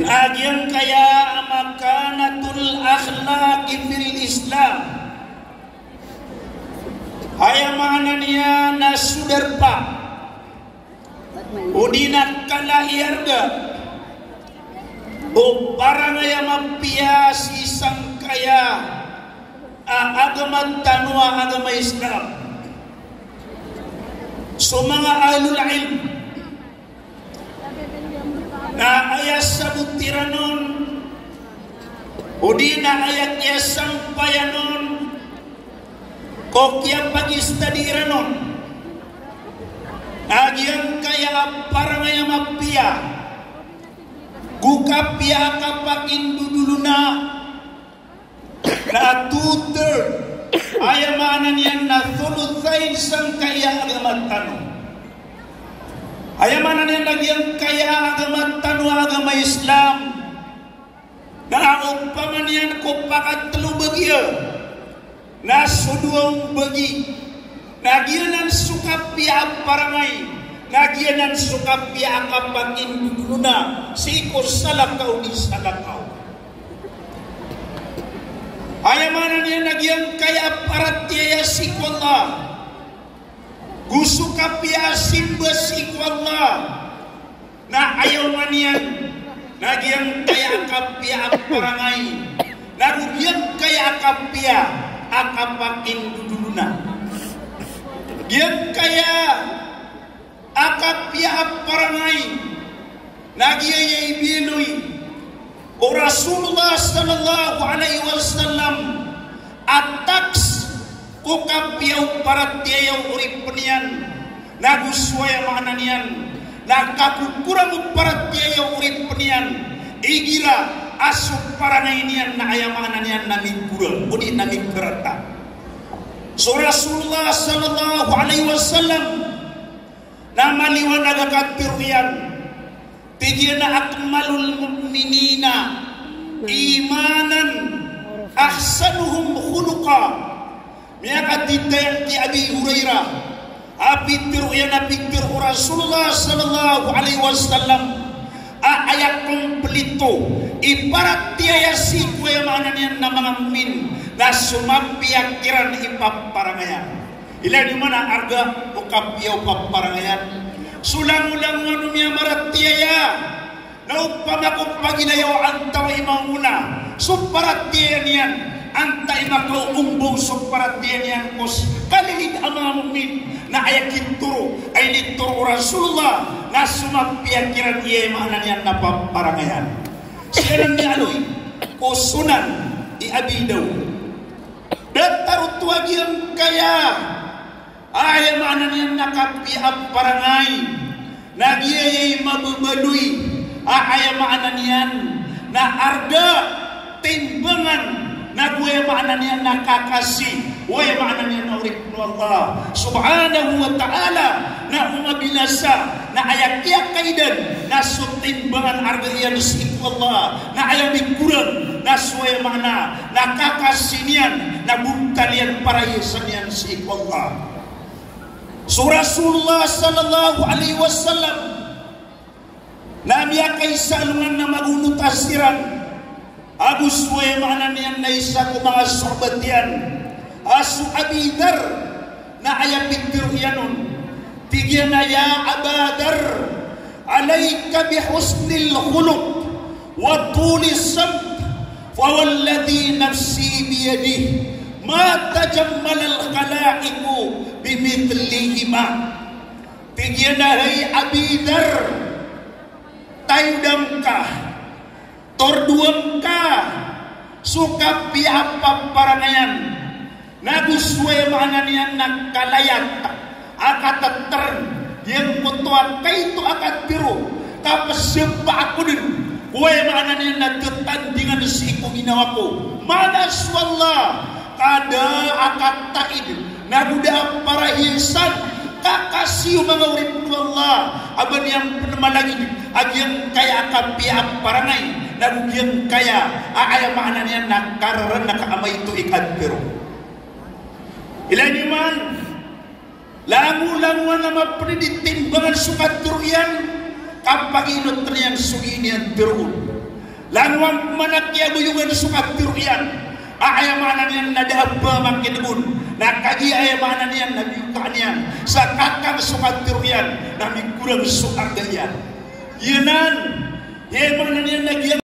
Agian kaya makanatul akhlaqi fil Islam. Haya mana niya na sudarpa. Udinat kala iarga. O parang ay mapias isang kaya agama tanwa agama Islam. So mga alul ilm na ayas sa butiranon o di na ayat ya sampayanon kokya pagistadiranon agian kaya parang ay mapia gukapya kapak induduluna na. Two-third ayamanan yan na thuluthain sang kaya agamat tanong Ayamanan yan nagyang kaya agamat tanong agama Islam? Na umpaman yan ko pakatlo bagya na suduang bagi. Nagyanan sukapya parangay nagyanan sukapya kapag induduluna siko salakaw ni salakaw Ayamanan niya nagyang kaya paratya si Allah. Gusto ka piya simba si Allah. Na ayaw man yan. Nagyang kaya kapya parangay. Narugyang kaya kapya akapakin duduluna. Yang kaya akapya parangay. Nagyayay biloy. O Rasulullah sallallahu alaihi wasallam ko kapyaw para tiyaw urip penian. Naguswaya mana niyan nakakukurang para tiyaw urip penian. Igira asuk para niyan na ayamana niyan nami kurang udi nami kerata so Rasulullah sallallahu alaihi wasallam namaliwan nagakatiruyan Tigyan na akmalul mu'minina. Imanan. Ahsanuhum khuluqa Miya katitayan ti Abi Hurairah. Apitir yan apitir Rasulullah sallallahu alaihi wasallam. Aayat kompleto Ibarat tiaya si kuya mana niyan na mga min Na sumapiyak kiran ipaparangayan Ilan yung mana arga o kapyaw paparangayan sulang-ulang ano miya maratiaya na upama ko paginayaw ang taway mauna so paratiya niyan ang tayo makauumbong so paratiya niyan kos kalilid ang mga na ayakin turo ay nituro Rasulullah. Na sumapiyakiran iya maana niyan na paparangayan siya nang nialoy o sunan di abidaw Datarut yang kaya. Ay mana niya nakapiap parangay nagyayay mabubaduy ay mana niyan na timbangan mana niyan nakakasi waya mana niyan na urip Allah. Subhanahu wa ta'ala na umabilasa na ayakya kaidan na sutimbangan arga iyan si Allah. Na ayami kurang na suwaya mana nakakasinian na buntalian para isan si Allah. Rasulullah sallallahu alaihi wasallam. Namiya kay salungan na magunutasiran Way mana na isa ko mga sahabat yan Asu abidar na ayapikir yanon Tigyan na ya abadar Alayka bihusnil khuluq Wa tuli nafsi biyadih Ma tajammal al-khalaiqu bimithlihima Tigyanahai abidar Taydam ka Torduam ka Suka piapa parangayan Naguswe mana niyan nagkalayat Akatatern Yang kutuan kaito akat biru Tapos siapa aku din Kuwe mana niyan nagkatandingan si iko ginawa ko Manas wallah Kada akat taid. Naguda para insan kakasiyo mga urip Allah aban yang penemalagi agyang kaya kapiak parangay nagugyang kaya aaya maanan yan nakararan nakaamay ito ikadpero ilan man lamu-lamuan na mapreditimbangan sukat yan kapag inot na yang sugini ang tiruon Langwang manakya buyungan sukat tiruyan. Aya mana niyan nadaba makin un. Nakagi aya mana niyan nabiyukanian. Sa kakang sukat tiruyan. Nami kurang suargayan. Yenan. Ye mana niyan nagyan